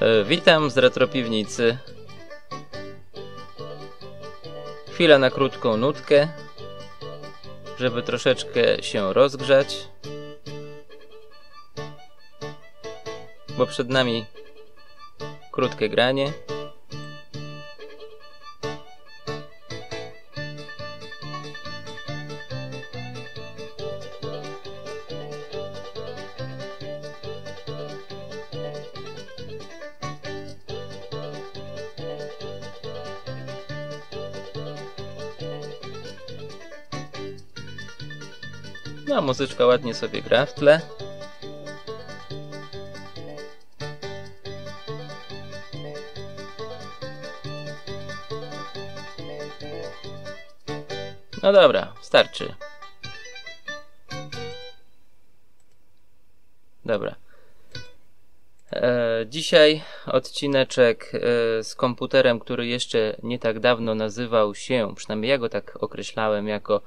E, witam z Retropiwnicy. Chwila na krótką nutkę, żeby troszeczkę się rozgrzać. Bo przed nami krótkie granie. Muzyczka ładnie sobie gra w tle. No dobra, starczy. Dobra. E, dzisiaj odcineczek e, z komputerem, który jeszcze nie tak dawno nazywał się, przynajmniej ja go tak określałem jako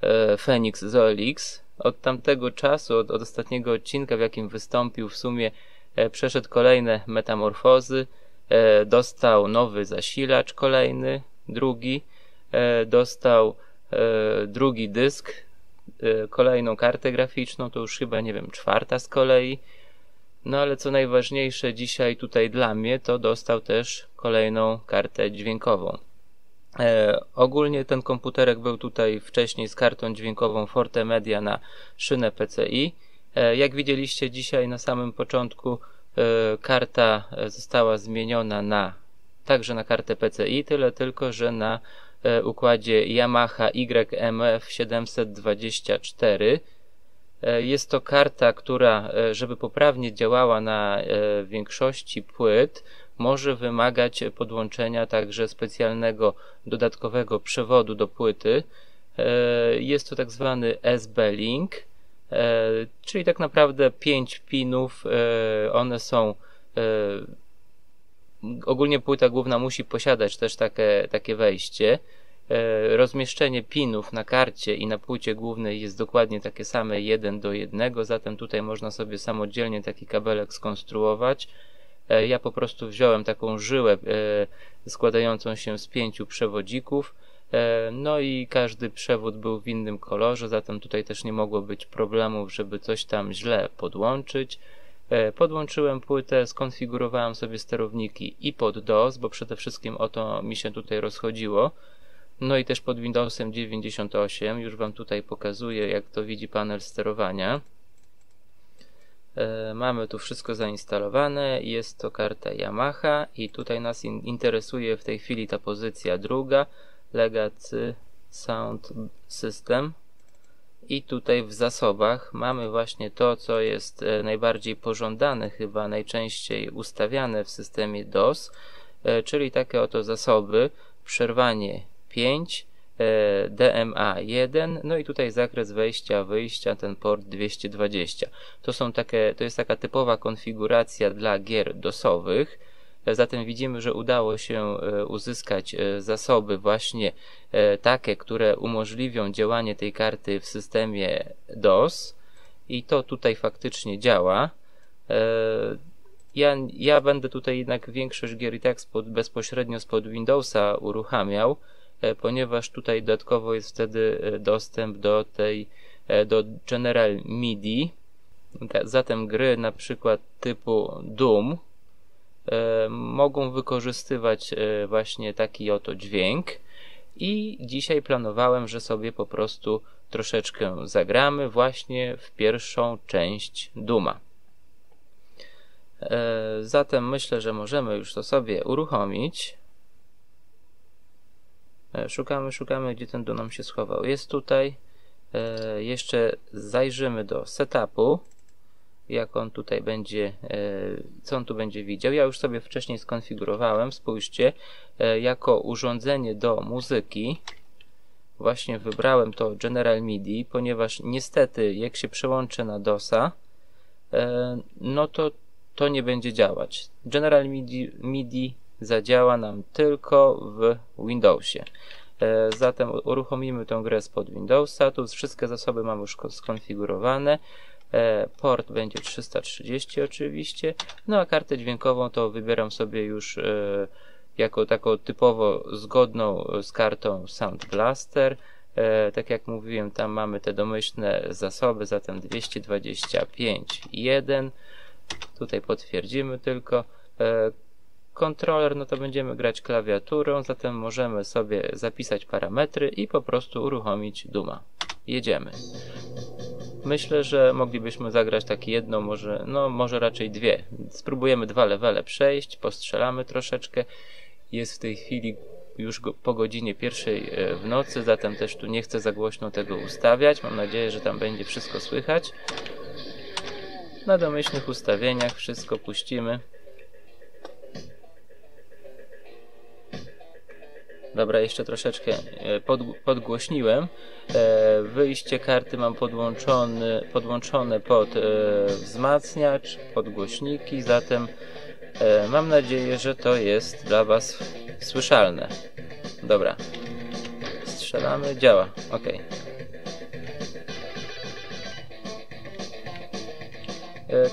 e, Phoenix ZoLX. Od tamtego czasu, od, od ostatniego odcinka, w jakim wystąpił, w sumie e, przeszedł kolejne metamorfozy. E, dostał nowy zasilacz kolejny, drugi. E, dostał e, drugi dysk, e, kolejną kartę graficzną, to już chyba, nie wiem, czwarta z kolei. No ale co najważniejsze dzisiaj tutaj dla mnie, to dostał też kolejną kartę dźwiękową. E, ogólnie ten komputerek był tutaj wcześniej z kartą dźwiękową Forte Media na szynę PCI. E, jak widzieliście dzisiaj na samym początku, e, karta e, została zmieniona na także na kartę PCI, tyle tylko, że na e, układzie Yamaha YMF 724. E, Jest to karta, która, żeby poprawnie działała na większości płyt, może wymagać podłączenia także specjalnego dodatkowego przewodu do płyty. E, Jest to tak zwany SB-Link, e, czyli tak naprawdę 5 pinów. e, One są ogólnie płyta główna musi posiadać też takie, takie wejście. Rozmieszczenie pinów na karcie i na płycie głównej jest dokładnie takie same 1 do 1, zatem tutaj można sobie samodzielnie taki kabelek skonstruować. E, Ja po prostu wziąłem taką żyłę e, składającą się z pięciu przewodzików. e, No i każdy przewód był w innym kolorze, zatem tutaj też nie mogło być problemów, żeby coś tam źle podłączyć. Podłączyłem płytę, skonfigurowałem sobie sterowniki i pod DOS, bo przede wszystkim o to mi się tutaj rozchodziło. No i też pod Windowsem 98, już Wam tutaj pokazuję, jak to widzi panel sterowania. E, Mamy tu wszystko zainstalowane, jest to karta Yamaha i tutaj nas in interesuje w tej chwili ta pozycja druga, Legacy Sound System. I tutaj w zasobach mamy właśnie to, co jest e, najbardziej pożądane, chyba najczęściej ustawiane w systemie DOS, e, czyli takie oto zasoby, przerwanie 5, e, DMA 1, no i tutaj zakres wejścia, wyjścia, ten port 220. To są takie, to jest taka typowa konfiguracja dla gier DOSowych. E, Zatem widzimy, że udało się e, uzyskać zasoby właśnie takie, które umożliwią działanie tej karty w systemie DOS i to tutaj faktycznie działa. Ja, ja będę tutaj jednak większość gier i tak spod, bezpośrednio spod Windowsa uruchamiał, ponieważ tutaj dodatkowo jest wtedy e, dostęp do tej, e, do General MIDI. Zatem gry na przykład typu Doom e, mogą wykorzystywać e, właśnie taki oto dźwięk. I dzisiaj planowałem, że sobie po prostu troszeczkę zagramy właśnie w pierwszą część Duma. E, Zatem myślę, że możemy już to sobie uruchomić. E, Szukamy, szukamy, gdzie ten Doom nam się schował. Jest tutaj. E, Jeszcze zajrzymy do setupu. Jak on tutaj będzie, e, co on tu będzie widział. Ja już sobie wcześniej skonfigurowałem. Spójrzcie, jako urządzenie do muzyki właśnie wybrałem to General MIDI, ponieważ niestety jak się przełączę na DOSa, no to to nie będzie działać. General MIDI, MIDI zadziała nam tylko w Windowsie. E, Zatem uruchomimy tę grę spod Windowsa. Tu wszystkie zasoby mam już ko- skonfigurowane. E, port będzie 330 oczywiście. No a kartę dźwiękową to wybieram sobie już e, jako taką typowo zgodną z kartą Sound Blaster. Tak jak mówiłem, tam mamy te domyślne zasoby, zatem 225.1. Tutaj potwierdzimy tylko. Kontroler, no to będziemy grać klawiaturą, zatem możemy sobie zapisać parametry i po prostu uruchomić Duma. Jedziemy. Myślę, że moglibyśmy zagrać tak jedną, może, no może raczej dwie. Spróbujemy dwa levele przejść, postrzelamy troszeczkę. Jest w tej chwili już go, po godzinie pierwszej e, w nocy, zatem też tu nie chcę za głośno tego ustawiać. Mam nadzieję, że tam będzie wszystko słychać. Na domyślnych ustawieniach wszystko puścimy. Dobra, jeszcze troszeczkę e, pod, podgłośniłem. E, wyjście karty mam podłączony, podłączone pod e, wzmacniacz, podgłośniki, zatem mam nadzieję, że to jest dla Was słyszalne. Dobra. Strzelamy, działa. Ok.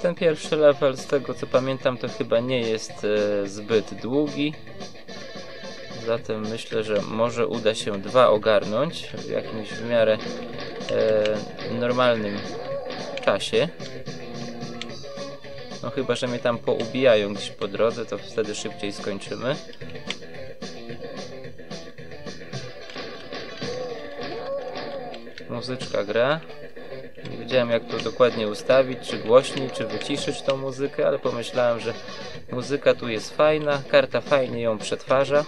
Ten pierwszy level, z tego co pamiętam, to chyba nie jest zbyt długi. Zatem myślę, że może uda się dwa ogarnąć w jakimś w miarę e, normalnym czasie. No chyba, że mnie tam poubijają gdzieś po drodze, to wtedy szybciej skończymy. Muzyczka gra. Wiedziałem jak to dokładnie ustawić, czy głośniej, czy wyciszyć tą muzykę, ale pomyślałem, że muzyka tu jest fajna, karta fajnie ją przetwarza.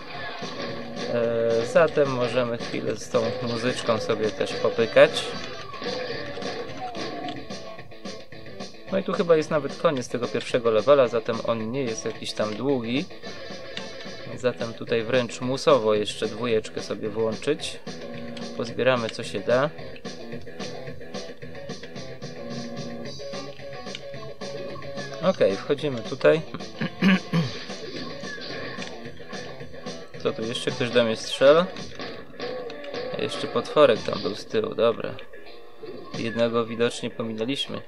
E, zatem możemy chwilę z tą muzyczką sobie też popykać. No i tu chyba jest nawet koniec tego pierwszego levela, zatem on nie jest jakiś tam długi. Zatem tutaj wręcz musowo jeszcze dwójeczkę sobie włączyć. Pozbieramy co się da. Ok, wchodzimy tutaj. Co tu jeszcze? Ktoś do mnie strzela? Jeszcze potworek tam był z tyłu, dobra. Jednego widocznie pominęliśmy.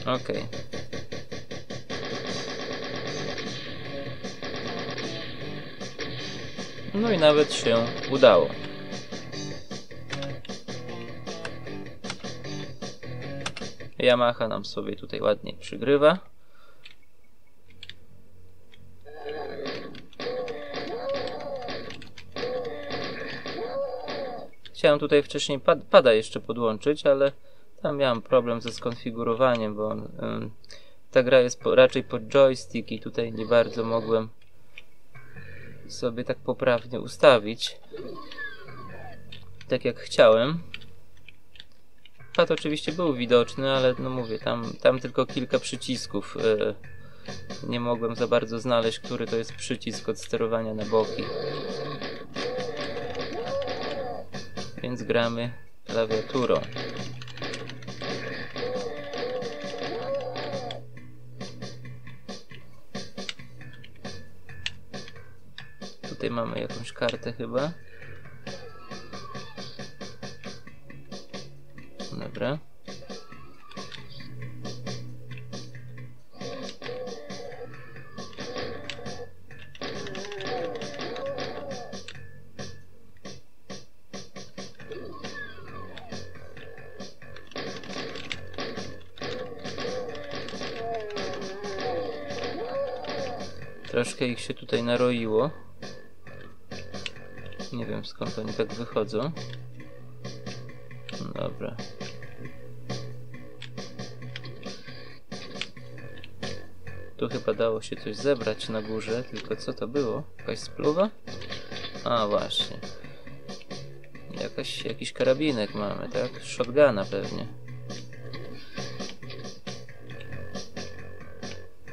Okej. Okay. No i nawet się udało. Yamaha nam sobie tutaj ładnie przygrywa. Chciałem tutaj wcześniej pad pada jeszcze podłączyć, ale tam miałem problem ze skonfigurowaniem, bo on, ym, ta gra jest po, raczej pod joystick i tutaj nie bardzo mogłem sobie tak poprawnie ustawić tak jak chciałem. Pad oczywiście był widoczny, ale no mówię, tam, tam tylko kilka przycisków. Yy, nie mogłem za bardzo znaleźć, który to jest przycisk od sterowania na boki. Więc gramy klawiaturą. Tutaj mamy jakąś kartę chyba. Dobra. Troszkę ich się tutaj naroiło. Nie wiem skąd oni tak wychodzą. Dobra. Chyba dało się coś zebrać na górze, tylko co to było? Jakaś spluwa? A właśnie. Jakaś, jakiś karabinek mamy, tak? Shotguna pewnie.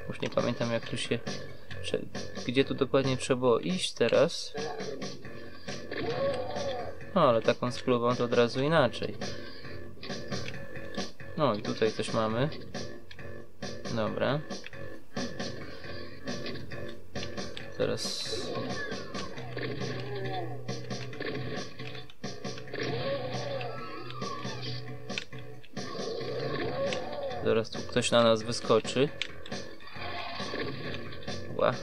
Już nie pamiętam jak tu się... Gdzie tu dokładnie trzeba było iść teraz? No, ale taką spluwą to od razu inaczej. No i tutaj coś mamy. Dobra. teraz... Zaraz tu ktoś na nas wyskoczy. Ła,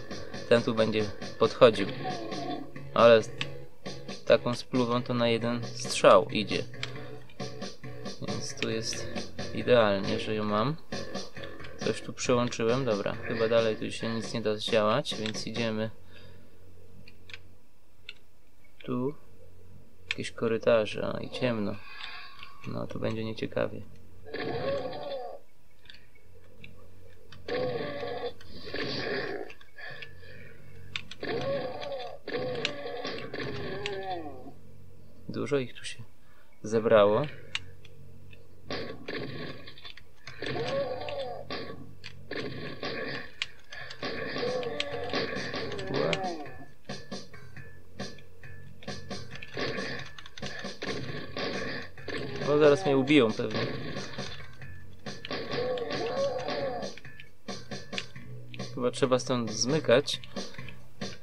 ten tu będzie podchodził. Ale z taką spluwą to na jeden strzał idzie. Więc tu jest idealnie, że ją mam. Coś tu przyłączyłem, dobra. Chyba dalej tu się nic nie da zdziałać, więc idziemy tu. Jakieś korytarze, a i ciemno. No to będzie nieciekawie. Dużo ich tu się zebrało. Zaraz mnie ubiją pewnie. Chyba trzeba stąd zmykać.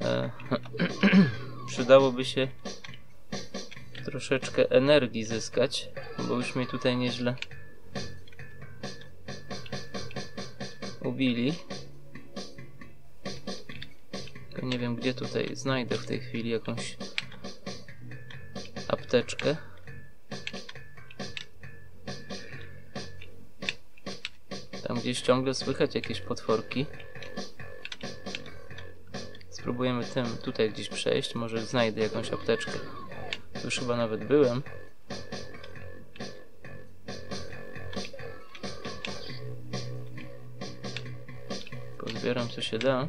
E, przydałoby się troszeczkę energii zyskać, bo już mnie tutaj nieźle ubili. Tylko nie wiem gdzie tutaj znajdę w tej chwili jakąś apteczkę. Gdzieś ciągle słychać jakieś potworki. Spróbujemy tym tutaj gdzieś przejść. Może znajdę jakąś apteczkę. Tu Już chyba nawet byłem. Pozbieram co się da.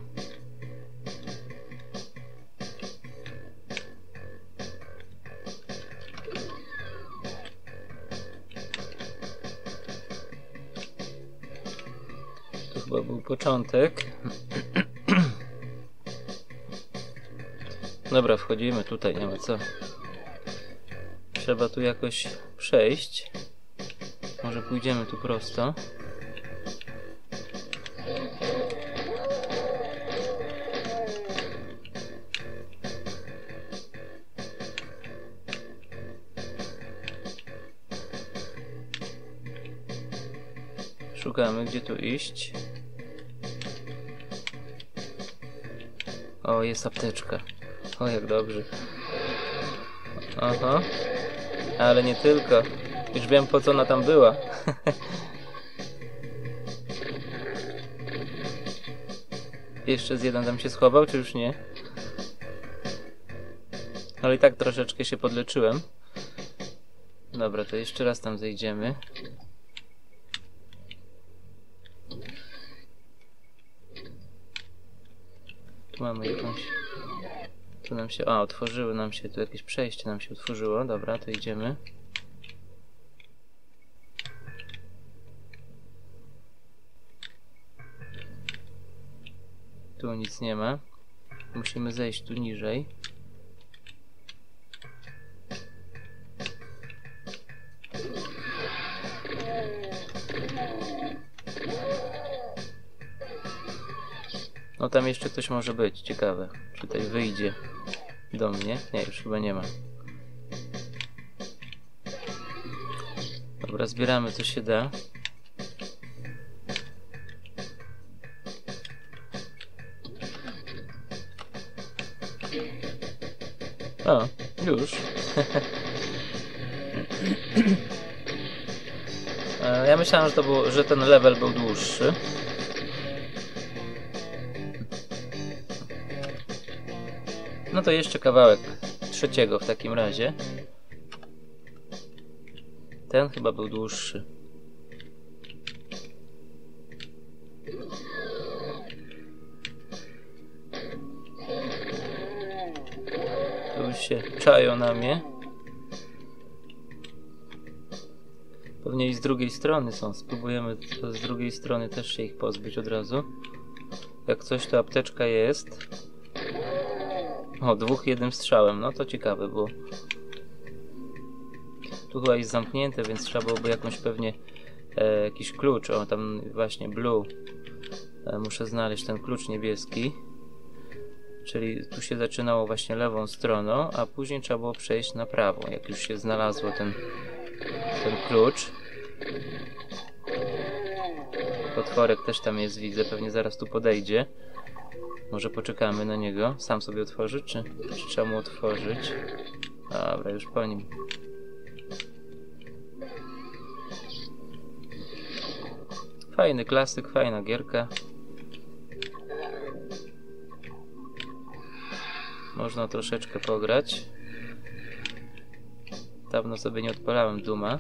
Początek. Dobra, wchodzimy tutaj, nie ma co. Trzeba tu jakoś przejść. Może pójdziemy tu prosto. Szukamy, gdzie tu iść. O, jest apteczka. O, jak dobrze. Aha. Ale nie tylko. Już wiem po co ona tam była. Jeszcze z jeden tam się schował, czy już nie? Ale i tak troszeczkę się podleczyłem. Dobra, to jeszcze raz tam zejdziemy. Mamy jakąś... Tu nam się... A, otworzyły nam się, tu jakieś przejście nam się otworzyło. Dobra, to idziemy. Tu nic nie ma. Musimy zejść tu niżej. No tam jeszcze coś może być, ciekawe. Czy tutaj wyjdzie do mnie? Nie, już chyba nie ma. Dobra, zbieramy co się da. O, już. E, ja myślałem, że że ten level był dłuższy. No to jeszcze kawałek trzeciego w takim razie. Ten chyba był dłuższy. Tu się czają na mnie. Pewnie i z drugiej strony są. Spróbujemy z drugiej strony też się ich pozbyć od razu. Jak coś to apteczka jest. O, dwóch jednym strzałem. No to ciekawe było. Tu chyba jest zamknięte, więc trzeba byłoby jakąś pewnie e, jakiś klucz. O, tam właśnie blue. E, muszę znaleźć ten klucz niebieski. Czyli tu się zaczynało właśnie lewą stroną, a później trzeba było przejść na prawą, jak już się znalazło ten, ten klucz. Potworek też tam jest, widzę, pewnie zaraz tu podejdzie. Może poczekamy na niego. Sam sobie otworzy, czy, czy trzeba mu otworzyć? Dobra, już po nim. Fajny klasyk, fajna gierka. Można troszeczkę pograć. Dawno sobie nie odpalałem Duma.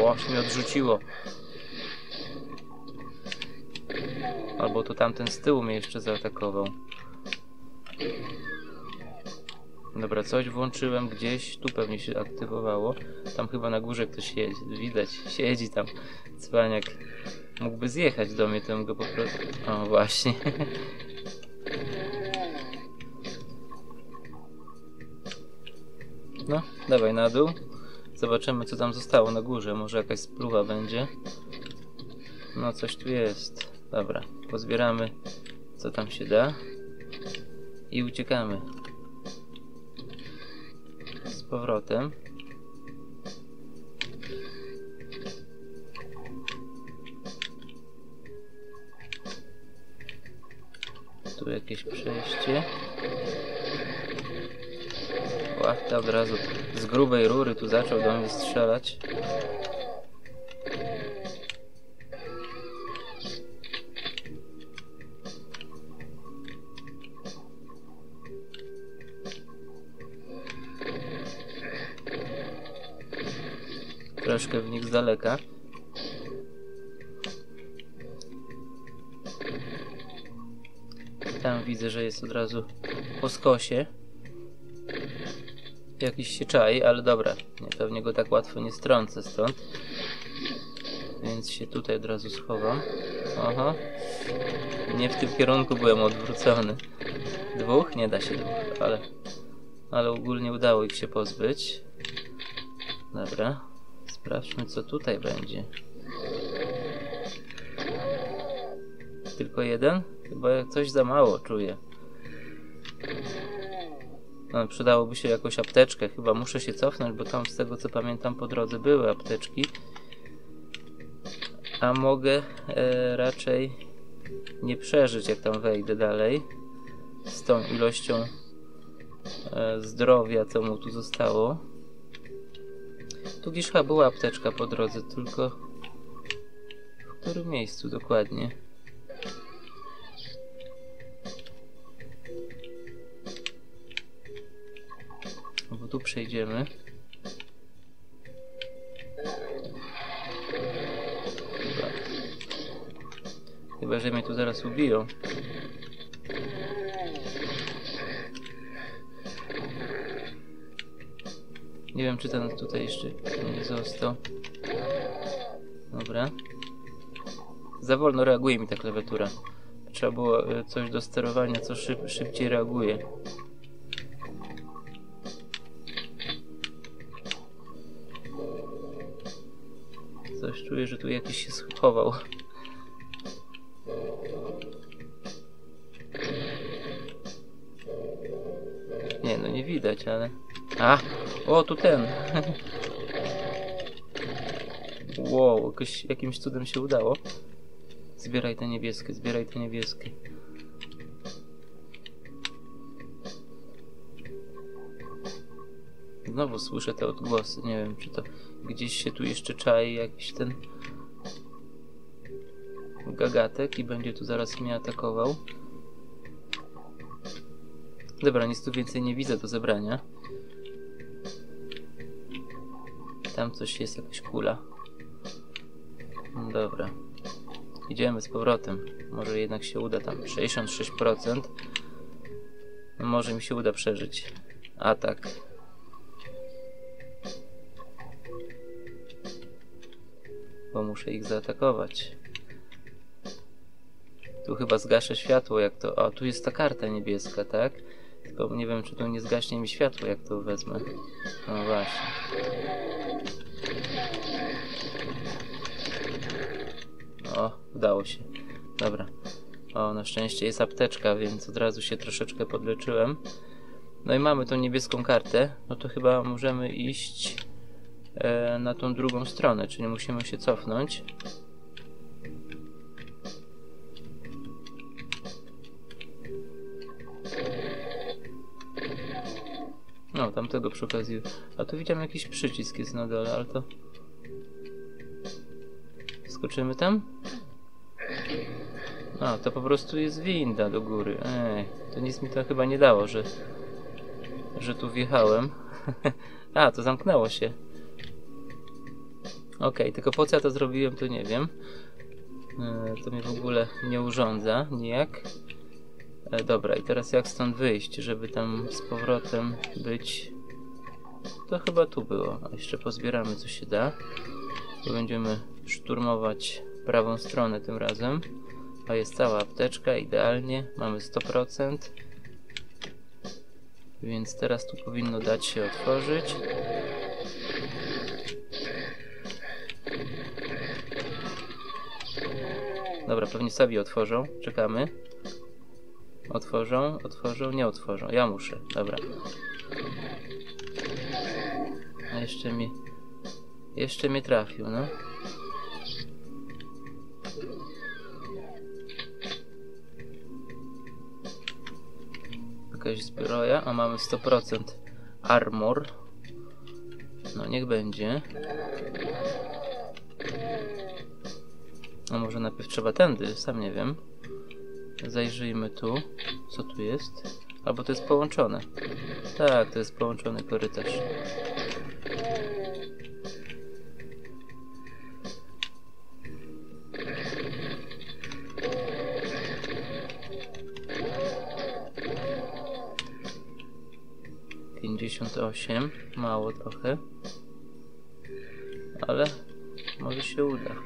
Łoś mnie odrzuciło. Albo to tamten z tyłu mnie jeszcze zaatakował. Dobra, coś włączyłem gdzieś, tu pewnie się aktywowało. Tam chyba na górze ktoś siedzi, widać, siedzi tam cwaniak. Mógłby zjechać do mnie, to bym go po prostu... O, właśnie. No, dawaj na dół. Zobaczymy co tam zostało na górze. Może jakaś spluwa będzie. No coś tu jest. Dobra, pozbieramy co tam się da. I uciekamy. Z powrotem. Tu jakieś przejście. Łachta od razu z grubej rury tu zaczął do mnie strzelać. Daleka. Tam widzę, że jest od razu po skosie. Jakiś się czai, ale dobra. Nie, pewnie go tak łatwo nie strącę stąd. Więc się tutaj od razu schowam. Aha. Nie w tym kierunku byłem odwrócony. Dwóch? Nie da się dwóch, ale... Ale ogólnie udało ich się pozbyć. Dobra. Sprawdźmy co tutaj będzie. Tylko jeden? Chyba coś za mało czuję. No, przydałoby się jakąś apteczkę. Chyba muszę się cofnąć, bo tam z tego co pamiętam po drodze były apteczki. A mogę e, raczej nie przeżyć jak tam wejdę dalej. Z tą ilością e, zdrowia, co mu tu zostało. Tu gdzieś chyba była apteczka po drodze, tylko w którym miejscu dokładnie? No bo tu przejdziemy. Chyba. Chyba, że mnie tu zaraz ubiją. Nie wiem, czy ten tutaj jeszcze nie został. Dobra. Za wolno reaguje mi ta klawiatura. Trzeba było e, coś do sterowania, co szyb, szybciej reaguje. Coś czuję, że tu jakiś się schował. Nie, no nie widać, ale... A! O, tu ten! wow, jakoś, jakimś cudem się udało. Zbieraj te niebieskie, zbieraj te niebieskie. Znowu słyszę te odgłosy. Nie wiem, czy to gdzieś się tu jeszcze czai jakiś ten gagatek i będzie tu zaraz mnie atakował. Dobra, nic tu więcej nie widzę do zebrania. Tam coś jest, jakaś kula. Dobra. Idziemy z powrotem. Może jednak się uda tam. 66%. No może mi się uda przeżyć. Atak. Bo muszę ich zaatakować. Tu chyba zgaszę światło, jak to... O, tu jest ta karta niebieska, tak? Tylko nie wiem, czy tu nie zgaśnie mi światło, jak to wezmę. No właśnie. O, udało się. Dobra. O, na szczęście jest apteczka, więc od razu się troszeczkę podleczyłem. No i mamy tą niebieską kartę. No to chyba możemy iść e, na tą drugą stronę, czyli musimy się cofnąć. No, tamtego przy okazji. A tu widziałem jakiś przycisk jest na dole, ale to... Skoczymy tam? A, to po prostu jest winda do góry. Ej, to nic mi to chyba nie dało, że... Że tu wjechałem. A, to zamknęło się. Okay, tylko po co ja to zrobiłem, to nie wiem. E, to mnie w ogóle nie urządza nijak. E, dobra, i teraz jak stąd wyjść, żeby tam z powrotem być? To chyba tu było. A jeszcze pozbieramy co się da. Będziemy szturmować prawą stronę tym razem. A jest cała apteczka, idealnie. Mamy 100%. Więc teraz tu powinno dać się otworzyć. Dobra, pewnie sobie otworzą. Czekamy. Otworzą, otworzą, nie otworzą. Ja muszę, dobra. A jeszcze mi... Jeszcze mnie trafił, no. Jakaś zbroja, a mamy 100% armor. No niech będzie. A może najpierw trzeba tędy, sam nie wiem. Zajrzyjmy tu. Co tu jest? Albo to jest połączone. Tak, to jest połączony korytarz. Pięćdziesiąt osiem, mało trochę, ale może się uda.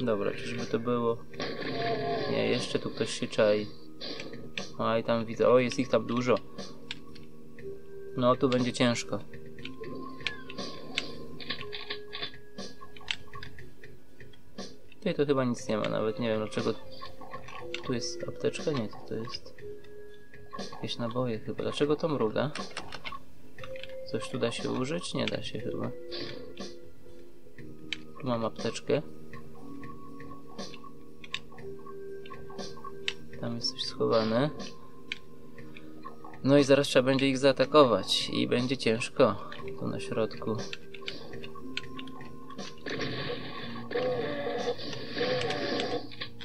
Dobra, czyżby to było? Nie, jeszcze tu ktoś się czai. A tam widzę, o jest ich tam dużo. No tu będzie ciężko. Tutaj to chyba nic nie ma, nawet nie wiem dlaczego. Tu jest apteczka? Nie, to, to jest jakieś naboje chyba. Dlaczego to mruga? Coś tu da się użyć? Nie da się chyba. Tu mam apteczkę. Tam jest coś schowane. No i zaraz trzeba będzie ich zaatakować i będzie ciężko tu na środku.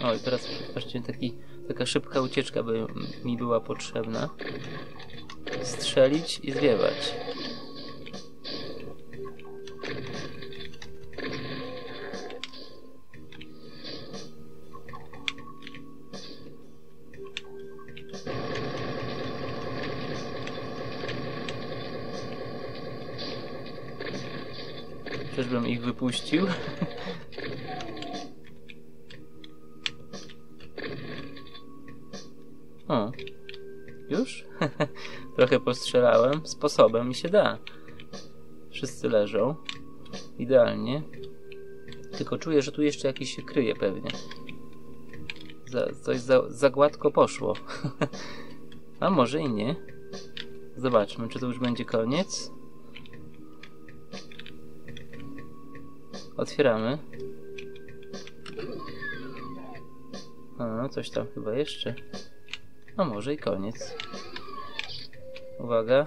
O i teraz właśnie taki, taka szybka ucieczka by mi była potrzebna. Strzelić i zwiewać. Czyżbym ich wypuścił? postrzelałem. Sposobem mi się da. Wszyscy leżą. Idealnie. Tylko czuję, że tu jeszcze jakiś się kryje pewnie. Za, coś za, za gładko poszło. A może i nie. Zobaczmy, czy to już będzie koniec. Otwieramy. A, coś tam chyba jeszcze. A może i koniec. Uwaga.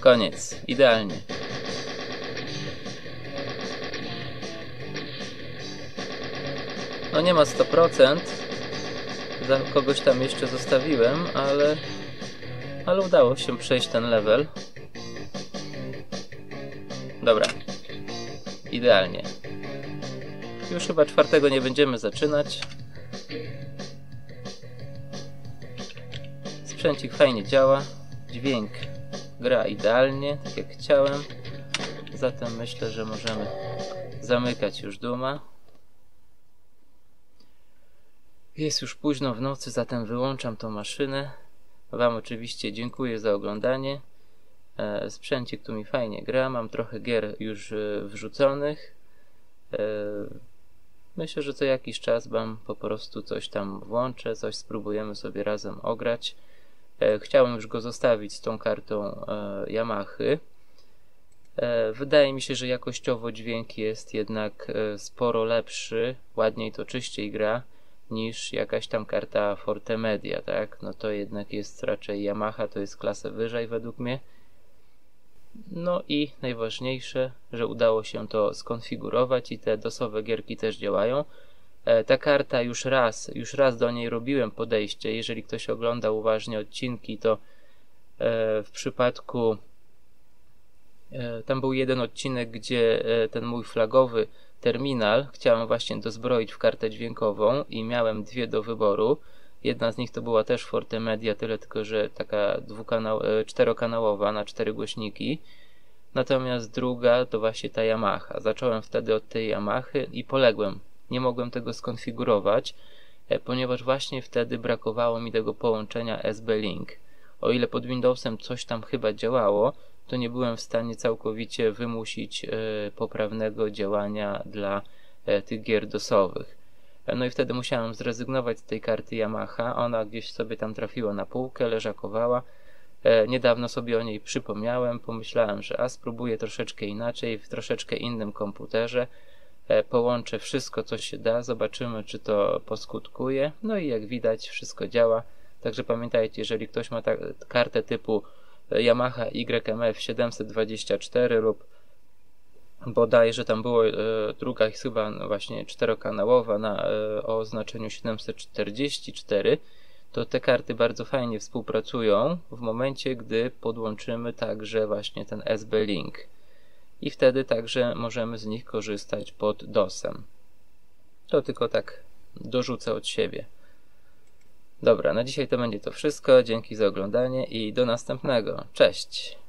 Koniec. Idealnie. No nie ma 100%. Za kogoś tam jeszcze zostawiłem, ale ale udało się przejść ten level. Dobra. Idealnie. Już chyba czwartego nie będziemy zaczynać. Sprzęcik fajnie działa. Dźwięk gra idealnie, tak jak chciałem. Zatem myślę, że możemy zamykać już duma. Jest już późno w nocy, zatem wyłączam tą maszynę. Wam oczywiście dziękuję za oglądanie. E, sprzęcik tu mi fajnie gra, mam trochę gier już e, wrzuconych. E, myślę, że co jakiś czas wam po prostu coś tam włączę, coś spróbujemy sobie razem ograć. Chciałem już go zostawić z tą kartą Yamaha. Wydaje mi się, że jakościowo dźwięk jest jednak sporo lepszy, ładniej to czyściej gra niż jakaś tam karta Forte Media, tak? No to jednak jest raczej Yamaha, to jest klasę wyżej według mnie. No i najważniejsze, że udało się to skonfigurować i te dosowe gierki też działają. E, ta karta już raz, już raz do niej robiłem podejście. Jeżeli ktoś ogląda uważnie odcinki, to e, w przypadku e, tam był jeden odcinek, gdzie ten mój flagowy terminal chciałem właśnie dozbroić w kartę dźwiękową i miałem dwie do wyboru. Jedna z nich to była też Forte Media, tyle tylko, że taka dwukanał, czterokanałowa na cztery głośniki. Natomiast druga to właśnie ta Yamaha. Zacząłem wtedy od tej Yamahy i poległem. Nie mogłem tego skonfigurować, e, ponieważ właśnie wtedy brakowało mi tego połączenia SB-Link. O ile pod Windowsem coś tam chyba działało, to nie byłem w stanie całkowicie wymusić e, poprawnego działania dla tych gier dosowych. No i wtedy musiałem zrezygnować z tej karty Yamaha. Ona gdzieś sobie tam trafiła na półkę, leżakowała. E, niedawno sobie o niej przypomniałem. Pomyślałem, że a spróbuję troszeczkę inaczej, w troszeczkę innym komputerze. E, połączę wszystko, co się da, zobaczymy, czy to poskutkuje. No i jak widać, wszystko działa. Także pamiętajcie, jeżeli ktoś ma kartę typu Yamaha YMF 724 lub bodajże tam było e, druga chyba no właśnie czterokanałowa na, e, o oznaczeniu 744 to te karty bardzo fajnie współpracują w momencie, gdy podłączymy także właśnie ten SB Link i wtedy także możemy z nich korzystać pod DOSem. To tylko tak dorzucę od siebie. Dobra, na dzisiaj to będzie to wszystko. Dzięki za oglądanie i do następnego. Cześć!